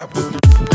I will.